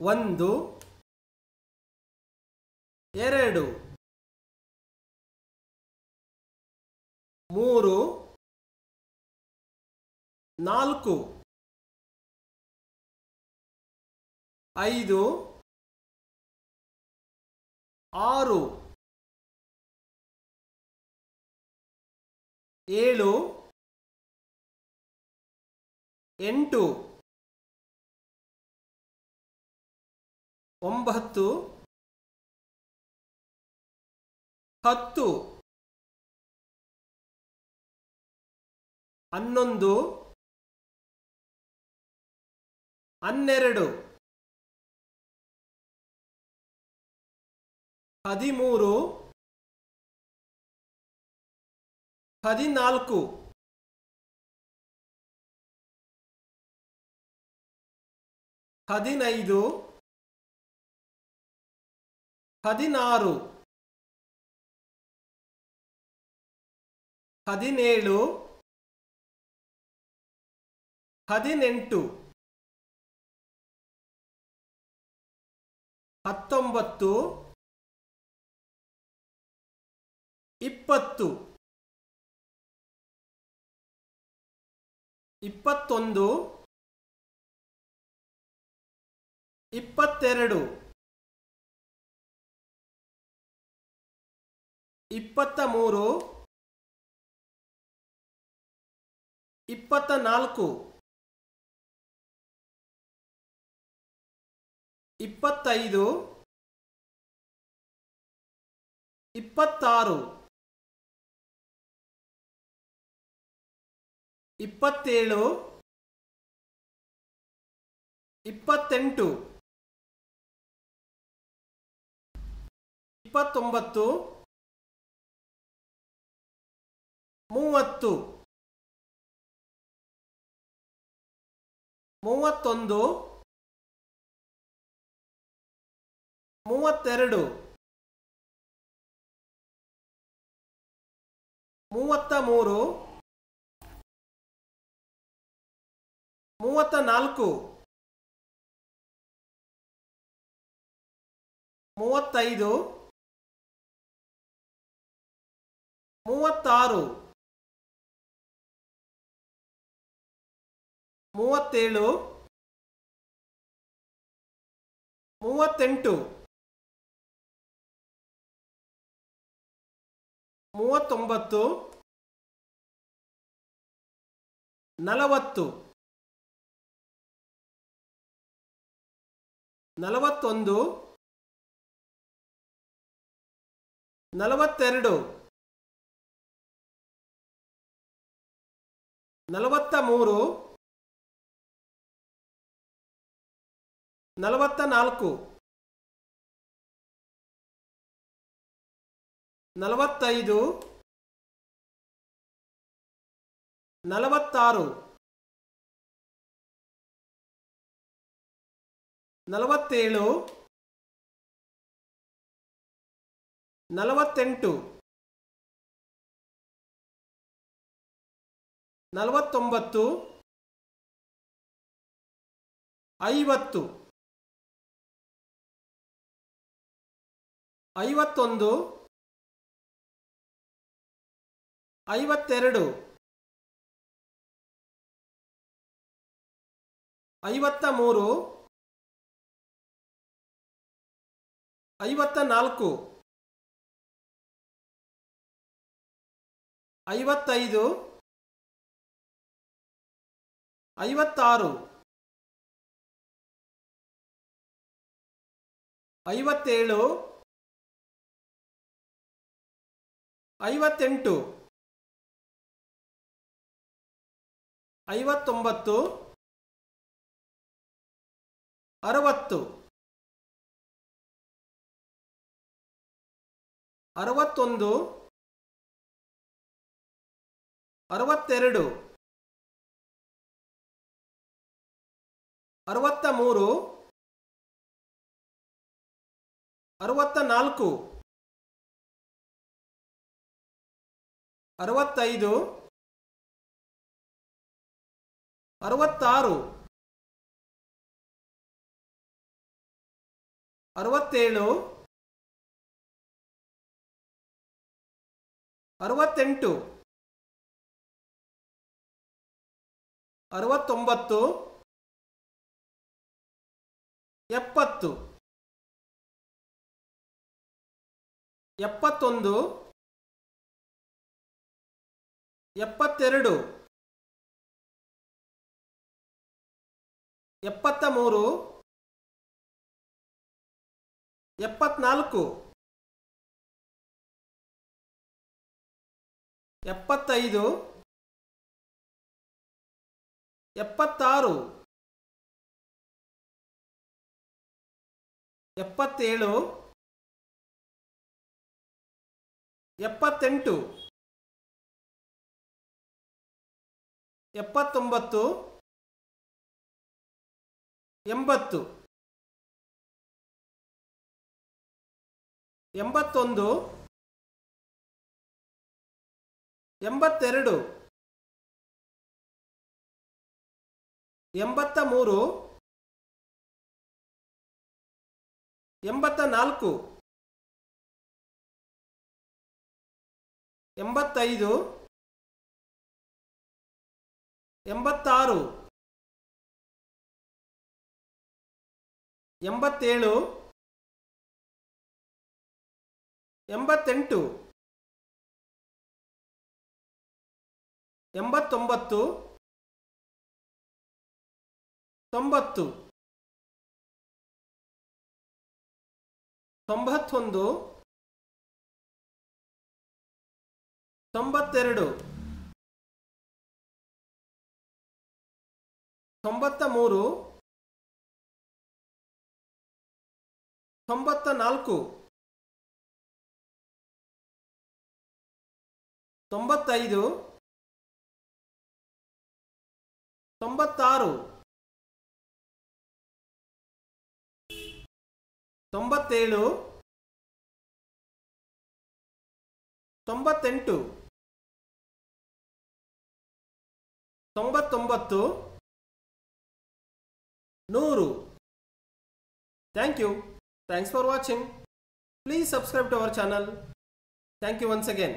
ಒಂದು ಎರಡು ಮೂರು ನಾಲ್ಕು ಐದು ಆರು ಏಳು ಎಂಟು ಒಂಬತ್ತು ಹತ್ತು ಹನ್ನೊಂದು ಹನ್ನೆರಡು ಹದಿಮೂರು ಹದಿನಾಲ್ಕು ಹದಿನೈದು ಹದಿನಾರು. ಹದಿನೇಳು. ಹದಿನೆಂಟು. ಹತ್ತೊಂಬತ್ತು. ಇಪ್ಪತ್ತು. ಇಪ್ಪತ್ತೊಂದು. ಇಪ್ಪತ್ತೆರಡು. ಮೂರು ಇಪ್ಪತ್ತ ನಾಲ್ಕು ಇಪ್ಪತ್ತೈದು ಇಪ್ಪತ್ತಾರು ಇಪ್ಪತ್ತೇಳು ಇಪ್ಪತ್ತೆಂಟು ಇಪ್ಪತ್ತೊಂಬತ್ತು ಮೂವತ್ತು. ಮೂವತ್ತೊಂದು. ಮೂವತ್ತೆರಡು. ಮೂವತ್ತ ಮೂರು ಮೂವತ್ತ ನಾಲ್ಕು ಮೂವತ್ತೈದು. ಮೂವತ್ತಾರು. ಮೂವತ್ತೇಳು. ಮೂವತ್ತೆಂಟು. ಮೂವತ್ತೊಂಬತ್ತು. ನಲವತ್ತು. ನಲವತ್ತೊಂದು. ನಲವತ್ತೆರಡು. ನಲವತ್ತ ಮೂರು. ನಲವತ್ತ ನಾಲ್ಕು ನಲವತ್ತೈದು. ನಲವತ್ತಾರು. ನಲವತ್ತೇಳು. ನಲವತ್ತೆಂಟು. ನಲವತ್ತೊಂಬತ್ತು. ಐವತ್ತು. ಐವತ್ತೊಂದು ಐವತ್ತೆರಡು ಐವತ್ತ ಮೂರು ಐವತ್ತ ನಾಲ್ಕು ಐವತ್ತೈದು ಐವತ್ತಾರು ಐವತ್ತೇಳು ಐವತ್ತೆಂಟು. ಐವತ್ತೊಂಬತ್ತು. ಅರವತ್ತು. ಅರವತ್ತೊಂದು. ಅರವತ್ತೆರಡು. ಅರವತ್ತ ಮೂರು ಅರವತ್ತ ನಾಲ್ಕು ಅರವತ್ತೈದು. ಅರವತ್ತಾರು. ಅರವತ್ತೇಳು. ಅರವತ್ತೆಂಟು. ಅರವತ್ತೊಂಬತ್ತು. ಎಪ್ಪತ್ತು. ಎಪ್ಪತ್ತೊಂದು. ಎಪ್ಪತ್ತೆರಡು. ಎಪ್ಪತ್ತ ಮೂರು ಎಪ್ಪತ್ನಾಲ್ಕು ಎಪ್ಪತ್ತೈದು. ಎಪ್ಪತ್ತಾರು. ಎಪ್ಪತ್ತೇಳು. ಎಪ್ಪತ್ತೆಂಟು. ಎಪ್ಪತ್ತೊಂಬತ್ತು ಎಂಬತ್ತು ಎಂಬತ್ತೊಂದು ಎಂಬತ್ತೆರಡು ಎಂಬತ್ತ ಮೂರು ಎಂಬತ್ತ ನಾಲ್ಕು ಎಂಬತ್ತೈದು ಎಂಬತ್ತಾರು. ಎಂಬತ್ತೇಳು. ಎಂಬತ್ತೆಂಟು. ಎಂಬತ್ತೊಂಬತ್ತು. ತೊಂಬತ್ತು. ತೊಂಬತ್ತೊಂದು. ತೊಂಬತ್ತೆರಡು. ತೊಂಬತ್ತ ಮೂರು ತೊಂಬತ್ತ ನಾಲ್ಕು ತೊಂಬತ್ತೈದು ತೊಂಬತ್ತಾರು ತೊಂಬತ್ತೇಳು ತೊಂಬತ್ತೆಂಟು ತೊಂಬತ್ತೊಂಬತ್ತು నూరు. Thank you thanks for watching please subscribe to our channel thank you once again